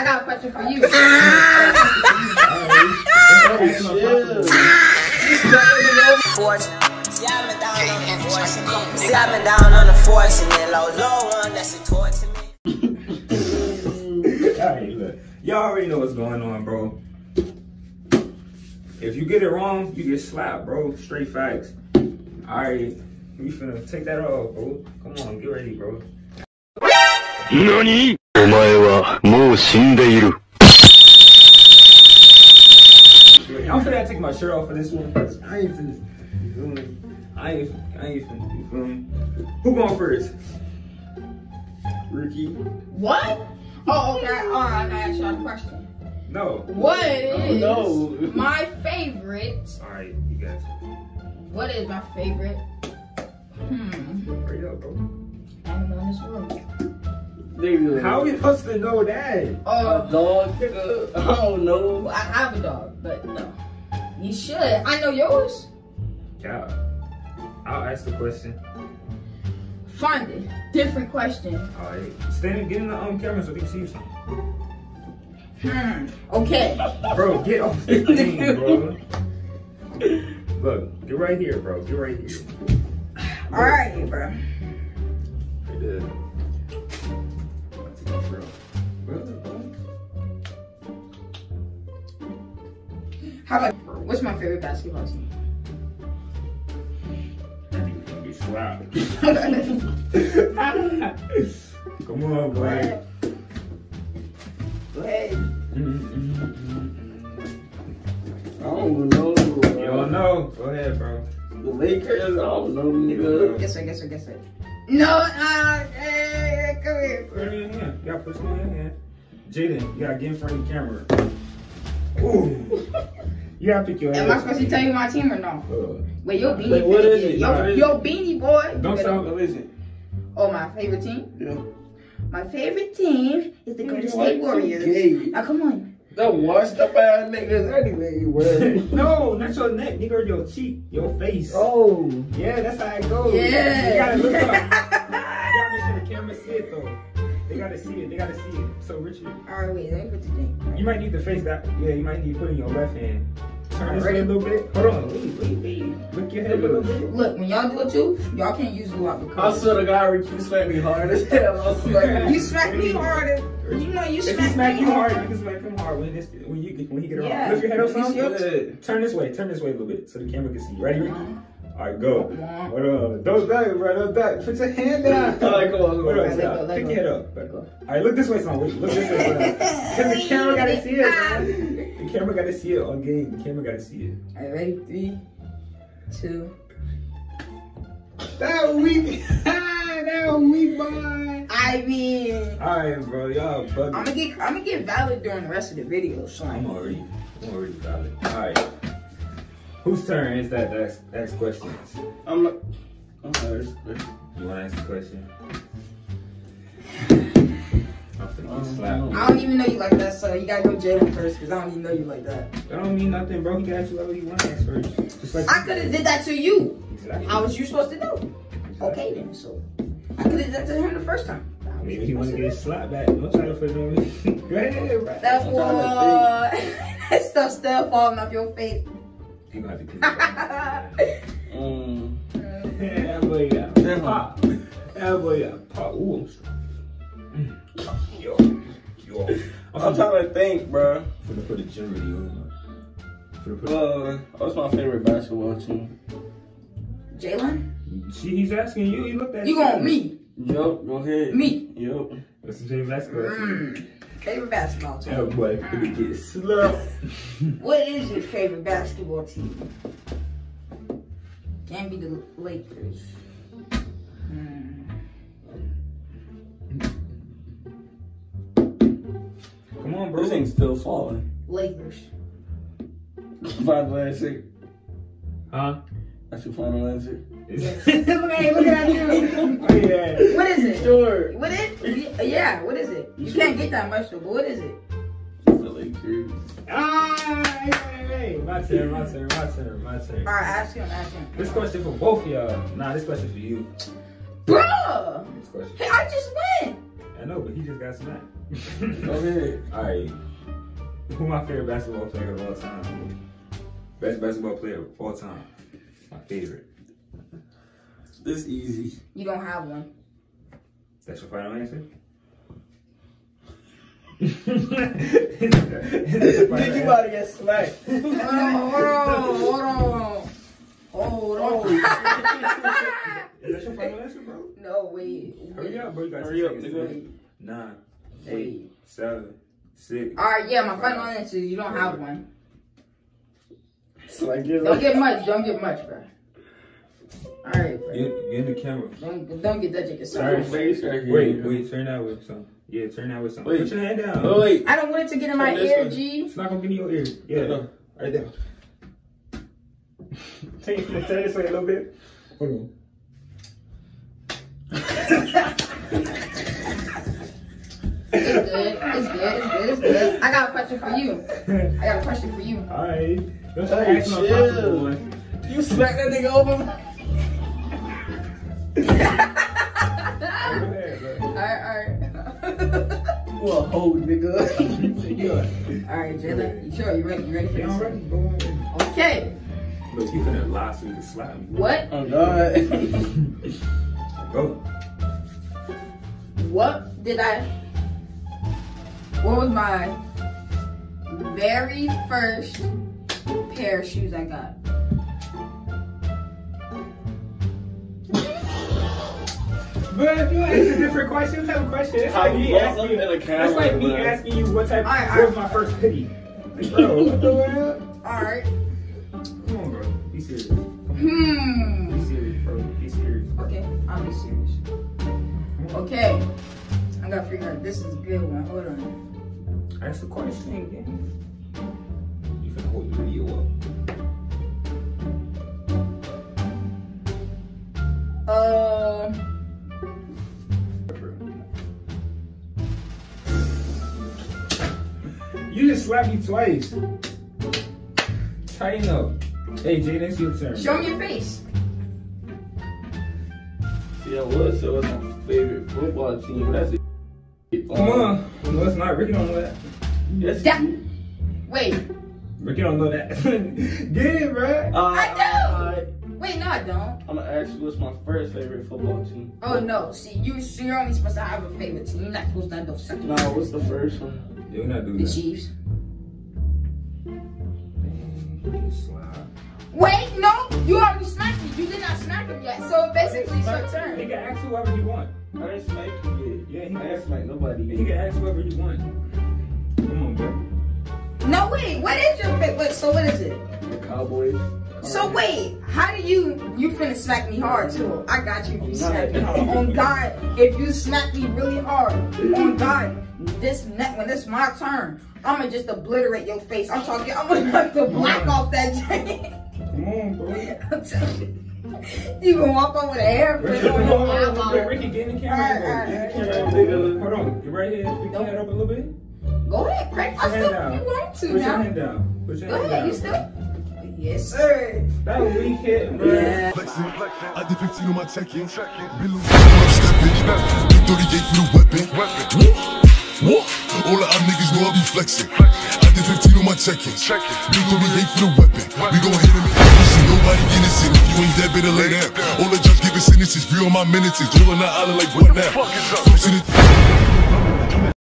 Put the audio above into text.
I got a question for you. See, I've been down on the force. See, I've been down on the force, and then low, low one, that's a torture me. Alright, look. Y'all already know what's going on, bro. If you get it wrong, you get slapped, bro. Straight facts. Alright, we finna take that off, bro. Come on, get ready, bro. 何お前はもう死んでいる。 I'm finna take my shirt off for this one. 'cause I ain't finna. You feel me? I ain't, I ain't finna. You feel me? Who going first? Ricky? What? Oh, okay. All right, I gotta ask y'all a question. No. What is no. my favorite? Alright, you guys. What is my favorite? Hmm. Hurry up, bro. Animal in this world. Nigga. How are we supposed to know that? Uh, Dog, nigga. I don't know. I have a dog, but no. You should. I know yours. Yeah. I'll ask the question. Find it. Different question. Alright. Stand get in the um, camera so they can see you something. Hmm. Okay. Bro, get off the thing, bro. Look, get right here, bro. Get right here. All right, bro. Right there. How about what's my favorite basketball team? That nigga gonna be slapped. Come on, Go boy. ahead. Go ahead. I don't know. You don't know. Go ahead, bro. The Lakers, I don't know, nigga. Guess it. Guess it. Guess it. No. Uh, hey, come here. Put it in your hand. You gotta put it in your hand. Jaden, you gotta get in front of the camera. Ooh. You gotta pick your Am I supposed to tell you my team or no? Uh, Wait, your beanie. Wait, what finna it? Yo, What is yo, beanie boy. Don't You sound- it? Oh, my favorite team. Yeah. My favorite team is the Golden State Warriors. Now come on. That washed up ass niggas anyway, no, not your neck, nigga, your cheek, your face. oh. Yeah, that's how it goes. Yeah. You gotta look up. you gotta make sure the camera see it though. They gotta see it. They gotta see it. So Richard, All right, wait. Let me put the thing. you might need to face that. Yeah, you might need to put it in your left hand. Turn Already? a little bit. Hold on. Wait, wait, wait. Look your head a little bit. Look, when y'all do it too, y'all can't use a lot because. I to God, Rick, you smacked me hard as hell. Swear. you smack me harder. You know you If he smack, smack me you hard, you can smack him hard when when you when he get around. Yeah. Lift your head up some. Good. Turn this way. Turn this way a little bit so the camera can see. you. Ready? One, uh-huh. All right, go. one. Hold on. Don't die, bro. Don't die. Put your hand down. All right, come on, come Hold on. on. Let go, let Pick go. your head up. Go. All right, look this way, son. Look this way. Because the camera gotta see it, ah. man. The camera gotta see it on game. The camera gotta see it. All right, ready? Three, two. That weak. that weak, boy. I mean, All right, bro. Y'all I'm gonna get I'm gonna get valid during the rest of the video. So I'm already, I'm already valid. All right. Whose turn is that? That's ask questions. I'm not. I'm sorry. You want to ask the question? I'm finna get slapped. I don't even know you like that, so you gotta go Jalen first because I don't even know you like that. That don't mean nothing, bro. He can ask you whatever you want to ask first. Just like I could have did that to you. Exactly. How was you supposed to know? Okay then, so I could have did that to him the first time. Maybe he want to get his slap back. Don't try to put it on me. Go ahead, bro. That I'm that stuff still falling off your face. You gonna have to keep it. Mm. That boy got pop. That boy got pop. Ooh, I'm strong. Mm. Yo, yo. I'm I'm trying to think, bro. finna put a gym video on. Finna Uh, what's my favorite basketball team? Jalen, See, he's asking you. He looked at you want me? Yup, go ahead. Me. Yup. What's his favorite basketball team? Mm. Favorite basketball team. That boy finna get slapped. What is your favorite basketball team? Can't be the Lakers. On, bro. This thing's still falling. Lakers. Final answer. Huh? That's your final answer. Hey, look at you. Yeah. What is it? Sure. What is? Yeah, what is it? You can't get that much though. But what is it? The Lakers. Ah, hey, hey, hey. My turn, my turn, my turn, my turn. All right, ask him. Ask him. This question for both of y'all. Nah, this question for you. Bruh, This question. hey, I just went. I know, but he just got smacked. Go ahead. All right. Who my favorite basketball player of all time? Best basketball player of all time. My favorite. This easy. You don't have one. That's your final answer? Is that your final Think you about to get smacked. Hold on, hold on, hold on. Hold on. Oh. Is that your final answer, bro? no, wait. Hurry up, bro. You got Hurry up, nigga. Eight, Nine, eight, Wait. seven, six. All right, yeah, my final answer is you don't have one. It's like Don't like, get much. Don't get much, bro. All right, bro. Get, get in the camera. Don't don't get that chicken Sorry. started. face right here. Wait, wait, turn that with some. Yeah, turn that with some. Wait. Put your hand down. Oh wait. I don't want it to get in my Turn this ear, way. G. It's not gonna get in your ear. Yeah, No. right there. Take it, turn this way a little bit. Hold on. It's good. It's good. It's good. It's good. I got a question for you. I got a question for you. All right. Don't Hey, to ask no chill. You smack that nigga over. Go ahead, bro. All right, all right. You a hoe, nigga. Yeah. all right, Jalen. You sure? You ready? You ready for You this? already going. Okay. Look, you finna lie so you can slap me. What? oh god. Go. What did I? What was my very first pair of shoes I got? But if you ask a different question, what type of question? It's like you me asking something you. in That's like me man. asking you what type. Alright, what was my first hoodie? Like, bro, what the hell? All right. Come on, bro. Be serious. Hmm. Be serious, bro. Be serious. Okay, I'll be serious. Okay. I gotta figure out. This is a good one. Hold on. Ask the question again. You finna hold the video up. Uh. You just slapped me twice. Tighten up. Hey, Jay, it's your turn. Show me your face. See, I would say what's my favorite football team. That's it. Come on. No, it's not. Ricky don't know that. Yes, That- you. Wait. Ricky don't know that. Get it, bro. Uh, I do. I, Wait. No, I don't. I'm gonna ask you what's my first favorite football team. Oh no. See, you. So you're only supposed to have a favorite team. You're not supposed to have the second. No, what's the first one? Yeah, we're not doing The that. Chiefs. Wait. No. You already smacked me. You did not smack him yet. So basically, it's your He turn. can ask whoever you want. I didn't smack you yet. Yeah, yet. he can didn't smack nobody He can ask whoever you want. Come on, bro. No. Wait. What is your favorite? Wait. So what is it? The Cowboys. So wait, how do you you finna smack me hard too? I got you if you smack me hard. On God, if you smack me really hard, on God, this neck when it's my turn, I'ma just obliterate your face. I'm talking, I'm gonna knock the black off that jacket. Come on, bro. You. can walk over the hairpin Ricky, on come your on, Ricky, get in the camera. Alright, Get in the camera. Hold on. Get right here. Pick your head up a little bit. Go ahead, crank Put your myself if you want to Put your hand down. Put your Go hand ahead, down. you still? Yes, sir. That was weak hit, bro. Yeah. Flexing. I did 15 on my check-in. Been losing, I'm stepping. Big 38 for the weapon. Woo, woo. All of our niggas know I be flexing. I did 15 on my check-in. Big 38 for the weapon. We gon' hit him in. Nobody innocent. If you ain't dead, better lay down. All the judge giving sentences. Free on my minutes. Drilling that island like what now? First in the